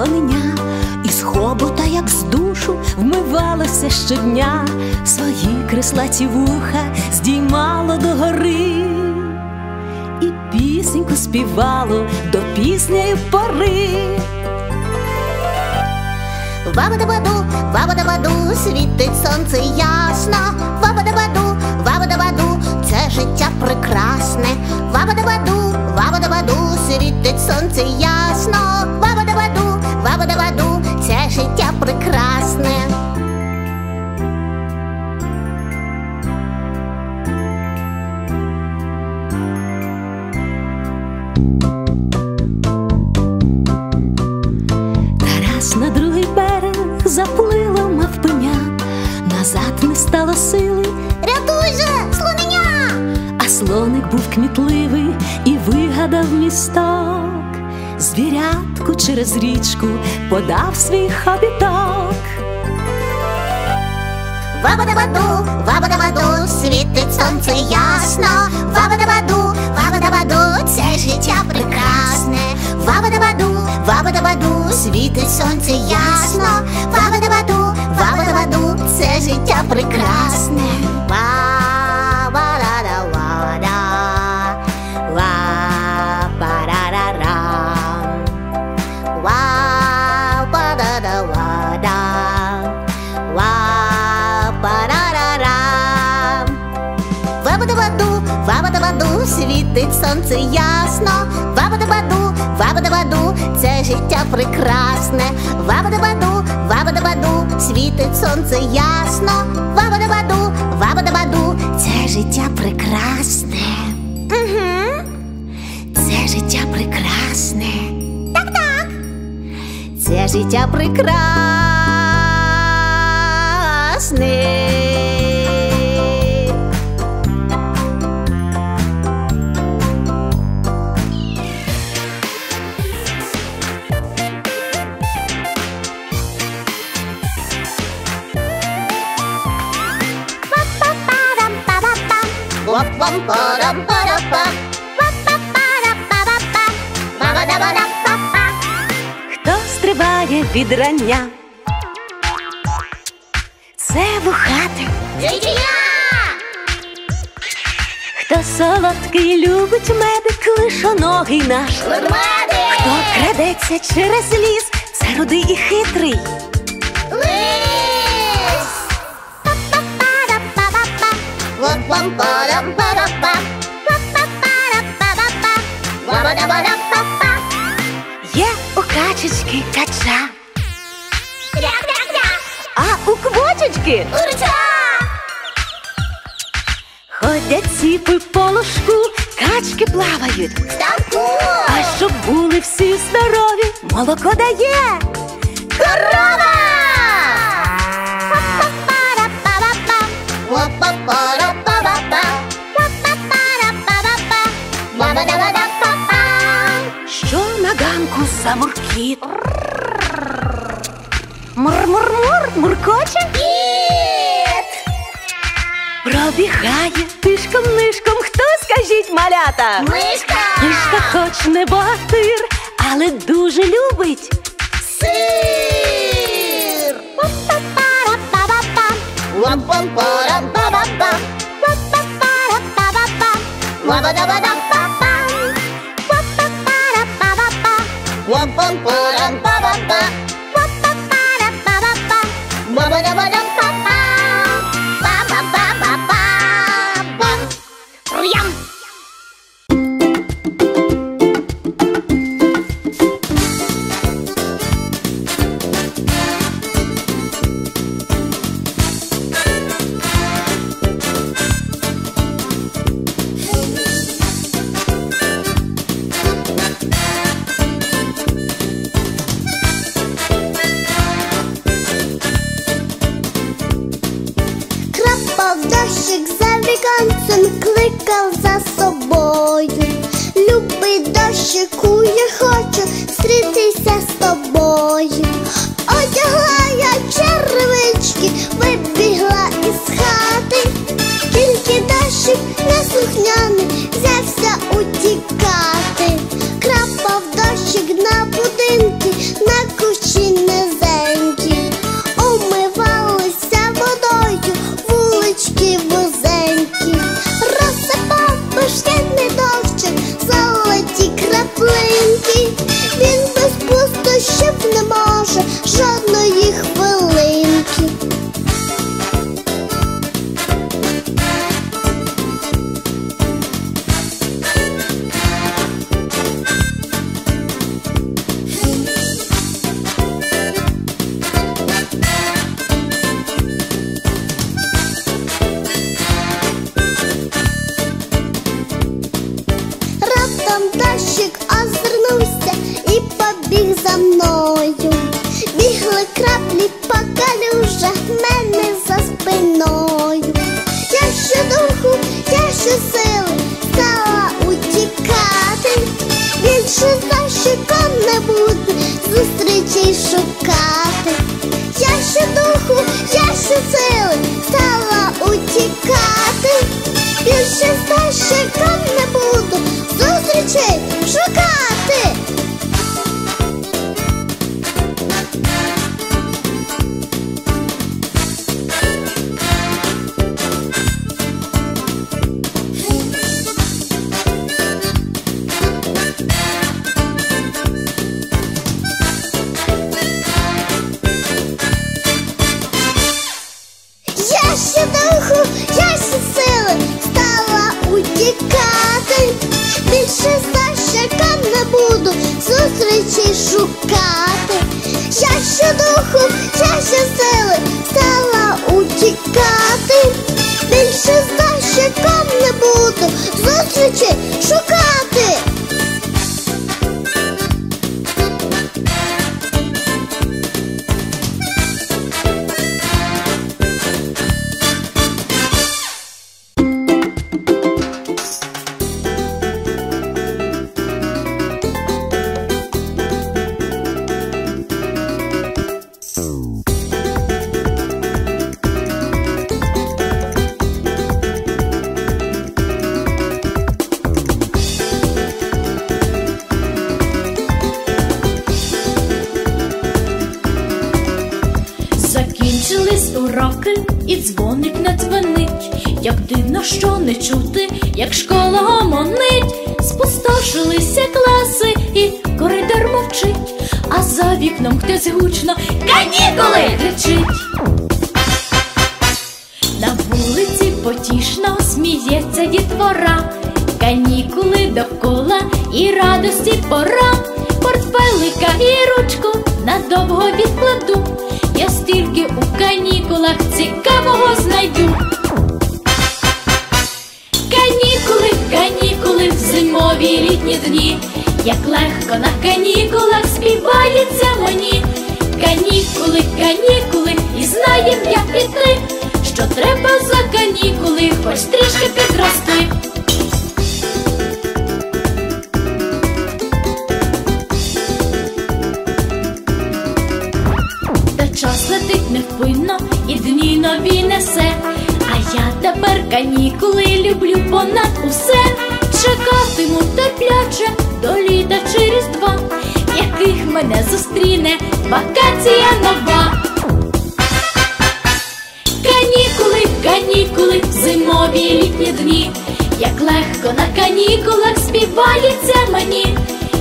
полонення, із хобота, як з душу, вмивалося щодня, свої креслаті вуха здіймало до гори і пісеньку співало до піснеї пори. Вабадабаду, вабадабаду, світить сонце ясно, вабадабаду, вабадабаду, це життя прекрасне, вабадабаду, вабадабаду, світить сонце ясно. Був кмітливий і вигадав місток. Звірятку через річку подав свій хабіток. Вабадабаду, вабадабаду, світить сонце ясно. Вабадабаду, вабадабаду, це життя прекрасне. Вабадабаду, вабадабаду, світить сонце ясно. Вабадабаду, вабадабаду, це життя прекрасне. Вабадабаду, вабадабаду, світить сонце ясно. Вабадабаду, вабадабаду, це життя прекрасне. Вабадабаду, вабадабаду, світить сонце ясно. Вабадабаду, вабадабаду, це життя прекрасне. Угу. Це життя прекрасне. Так, так. Це життя прекрасне. Хто стрибає від рання? Це вухати, Дідія! хто солодкий любить медик, лишоногий наш. Хто крадеться через ліс, це рудий і хитрий. Є у качечки кача, а у квочечки Урча! ходять ціпи по ложку, качки плавають. Ставку! А щоб були всі здорові, молоко дає. Ганку самуркіт? Мур-мур-мур, муркоче, Кіт! пробігає тишком-нишком. Хто скажіть малята? Мишка! Мишка хоч не богатир, але дуже любить. Сир! Па-па-пара-па-па-па. Ва-пам-пара-па-па-па. Па-па-пара-па-па-па. Ва-ба-да-ба-да-па-па. bum bum. cool. się zasikane bud, zustrycie și szukane. Закінчились уроки і дзвоник не дзвонить. Як дивно, що не чути, як школа гомонить, спустошилися класи, і коридор мовчить, а за вікном хтось гучно канікули кричить. На вулиці потішно сміється дітвора, канікули довкола і радості пора, портфелика і ручку надовго відкладу. Я стільки у канікулах цікавого знайду. Канікули, канікули в зимові літні дні, як легко на канікулах співається мені. Канікули, канікули, і знаєм я і ти, що треба за канікули, хоч трішки підрости. Та час летить невпинно і дні нові несе. А я тепер канікули люблю понад усе. Мене зустріне вакація нова. Канікули, канікули, зимові літні дні, як легко на канікулах співається мені.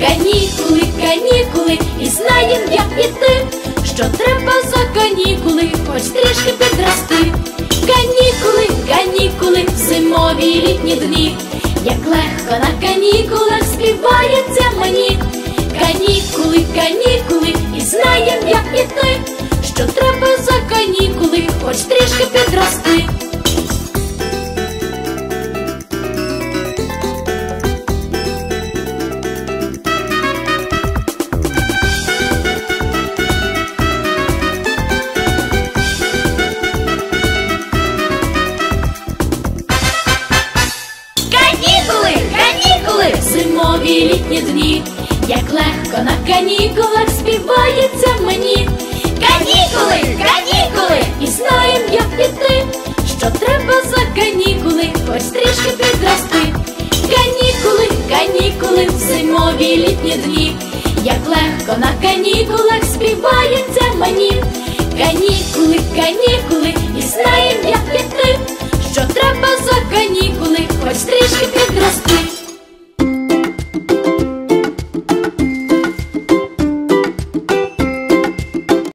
Канікули, канікули, і знаєм я і ти, що треба за канікули, хоч трішки підрости. Канікули, канікули, зимові літні дні, як легко на канікулах співається мені. Канікули, канікули, і знаєм я і ти, що треба за канікули, хоч трішки підрости. Канікули, канікули, зимові літні дні, як легко на канікулах співається мені. Канікули, канікули, і знаєм як піти, що треба за канікули, хоч трішки підрости. Канікули, канікули, в зимові літні дні, як легко на канікулах співається мені. Канікули, канікули, і знаєм як піти, що треба за канікули, хоч трішки підрости.